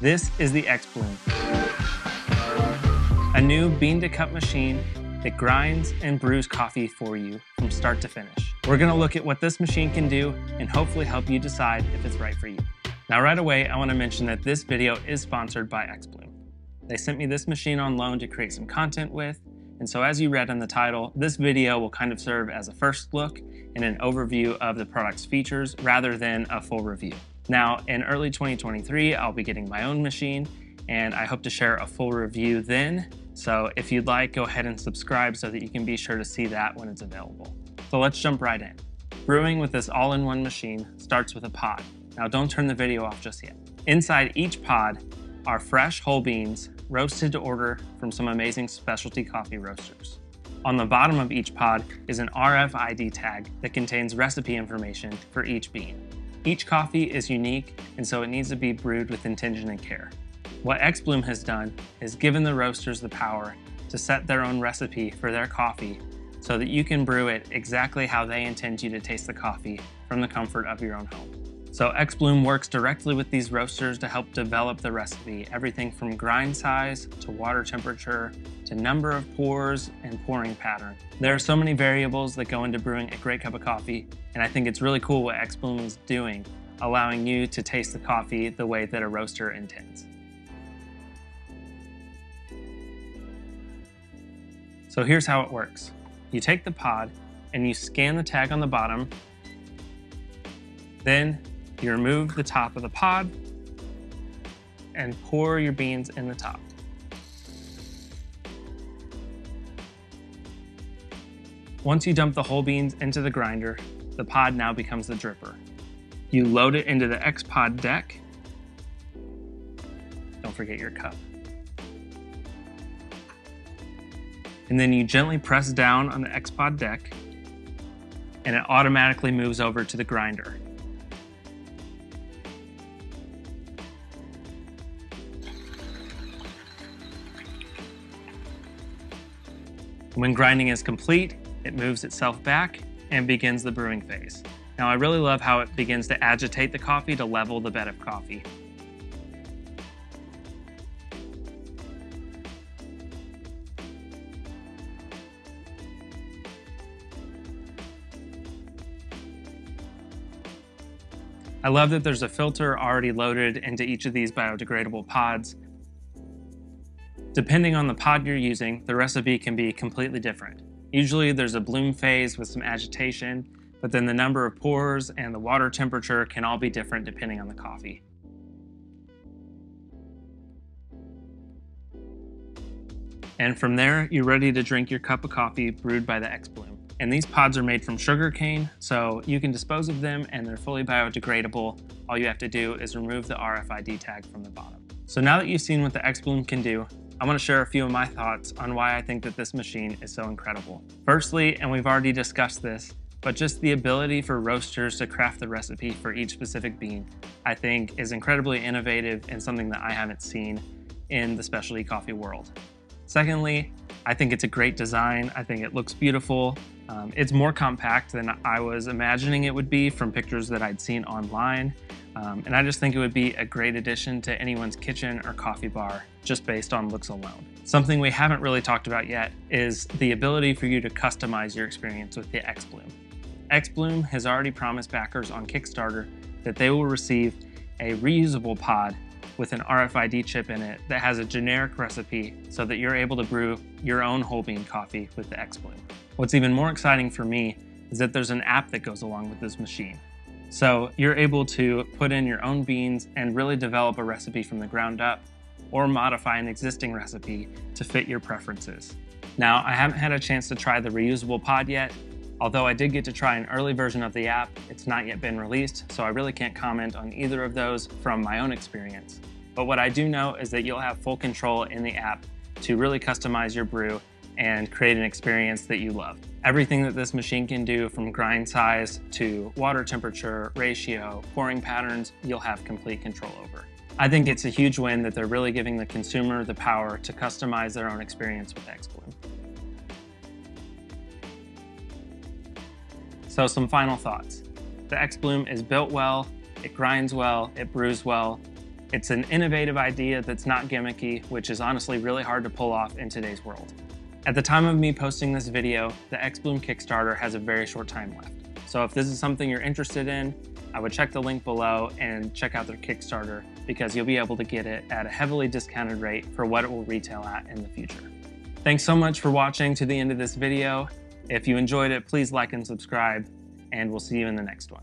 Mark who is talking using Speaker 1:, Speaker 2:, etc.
Speaker 1: This is the X Bloom, a new bean to cup machine that grinds and brews coffee for you from start to finish. We're gonna look at what this machine can do and hopefully help you decide if it's right for you. Now, right away, I wanna mention that this video is sponsored by XBloom. They sent me this machine on loan to create some content with, and so as you read in the title, this video will kind of serve as a first look and an overview of the product's features rather than a full review. Now, in early 2023, I'll be getting my own machine, and I hope to share a full review then. So if you'd like, go ahead and subscribe so that you can be sure to see that when it's available. So let's jump right in. Brewing with this all-in-one machine starts with a pod. Now don't turn the video off just yet. Inside each pod are fresh whole beans, roasted to order from some amazing specialty coffee roasters. On the bottom of each pod is an RFID tag that contains recipe information for each bean. Each coffee is unique, and so it needs to be brewed with intention and care. What XBloom has done is given the roasters the power to set their own recipe for their coffee so that you can brew it exactly how they intend you to taste the coffee from the comfort of your own home. So XBloom works directly with these roasters to help develop the recipe, everything from grind size to water temperature to number of pours and pouring pattern. There are so many variables that go into brewing a great cup of coffee, and I think it's really cool what XBloom is doing, allowing you to taste the coffee the way that a roaster intends. So here's how it works. You take the pod and you scan the tag on the bottom. Then you remove the top of the pod and pour your beans in the top. Once you dump the whole beans into the grinder, the pod now becomes the dripper. You load it into the XPod deck. Don't forget your cup. And then you gently press down on the XPod deck and it automatically moves over to the grinder. When grinding is complete, it moves itself back and begins the brewing phase. Now I really love how it begins to agitate the coffee to level the bed of coffee. I love that there's a filter already loaded into each of these biodegradable pods Depending on the pod you're using, the recipe can be completely different. Usually there's a bloom phase with some agitation, but then the number of pours and the water temperature can all be different depending on the coffee. And from there, you're ready to drink your cup of coffee brewed by the X-Bloom. And these pods are made from sugar cane, so you can dispose of them and they're fully biodegradable. All you have to do is remove the RFID tag from the bottom. So now that you've seen what the X-Bloom can do, I want to share a few of my thoughts on why I think that this machine is so incredible. Firstly, and we've already discussed this, but just the ability for roasters to craft the recipe for each specific bean, I think is incredibly innovative and something that I haven't seen in the specialty coffee world. Secondly, I think it's a great design. I think it looks beautiful. Um, it's more compact than I was imagining it would be from pictures that I'd seen online. Um, and I just think it would be a great addition to anyone's kitchen or coffee bar just based on looks alone. Something we haven't really talked about yet is the ability for you to customize your experience with the XBloom. XBloom has already promised backers on Kickstarter that they will receive a reusable pod with an RFID chip in it that has a generic recipe so that you're able to brew your own whole bean coffee with the XBloom. What's even more exciting for me is that there's an app that goes along with this machine. So you're able to put in your own beans and really develop a recipe from the ground up or modify an existing recipe to fit your preferences. Now, I haven't had a chance to try the reusable pod yet, although I did get to try an early version of the app, it's not yet been released, so I really can't comment on either of those from my own experience. But what I do know is that you'll have full control in the app to really customize your brew and create an experience that you love. Everything that this machine can do from grind size to water temperature, ratio, pouring patterns, you'll have complete control over. I think it's a huge win that they're really giving the consumer the power to customize their own experience with XBloom. So some final thoughts. The XBloom is built well, it grinds well, it brews well, It's an innovative idea that's not gimmicky, which is honestly really hard to pull off in today's world. At the time of me posting this video, the XBloom Kickstarter has a very short time left. So if this is something you're interested in, I would check the link below and check out their Kickstarter because you'll be able to get it at a heavily discounted rate for what it will retail at in the future. Thanks so much for watching to the end of this video. If you enjoyed it, please like and subscribe, and we'll see you in the next one.